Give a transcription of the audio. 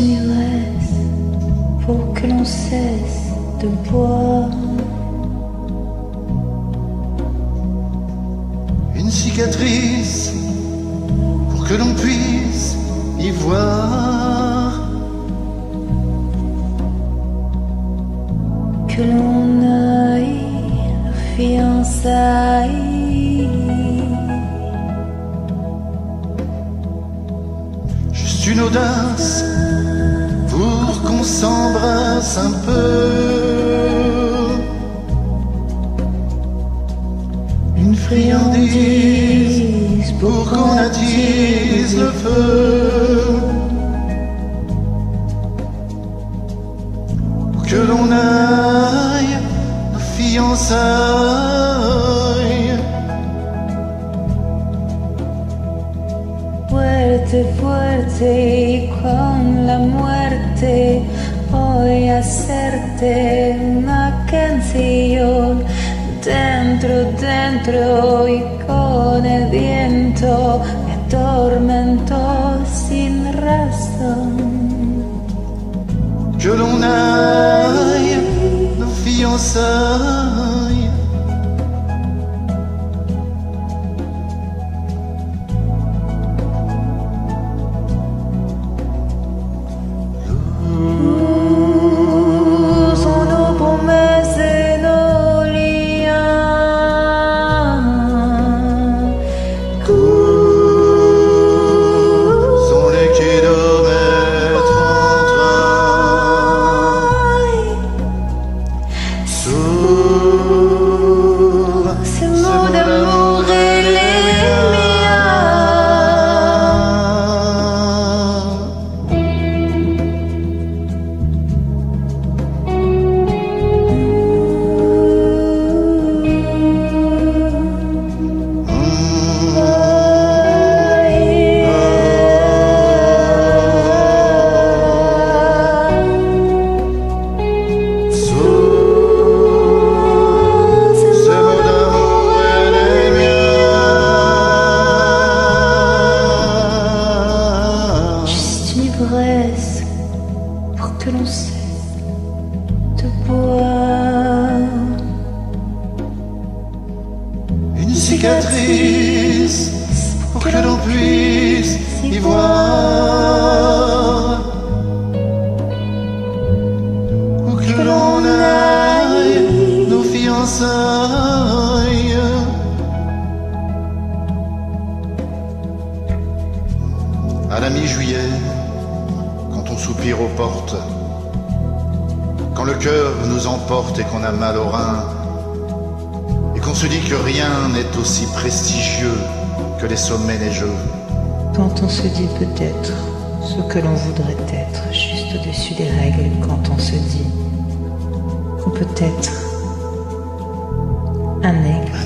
ivresse pour que l'on cesse de boire. Une cicatrice pour que l'on puisse y voir. Que l'on aille nos fiançailles. Juste une audace un peu. Une friandise pour qu'on attise le feu. Que l'on aille nos fiançailles. Fuerte, fuerte con la muerte hacerte una canción dentro, dentro y con el viento me atormento sin razón. Que l'on aille nos fiançailles. Que l'on cesse de boire. Une cicatrice pour que l'on puisse y voir. Où que l'on aille nos fiançailles. À la mi-juillet, soupire aux portes, quand le cœur nous emporte et qu'on a mal au rein, et qu'on se dit que rien n'est aussi prestigieux que les sommets neigeux. Quand on se dit peut-être ce que l'on voudrait être juste au-dessus des règles, quand on se dit qu'on peut être un aigle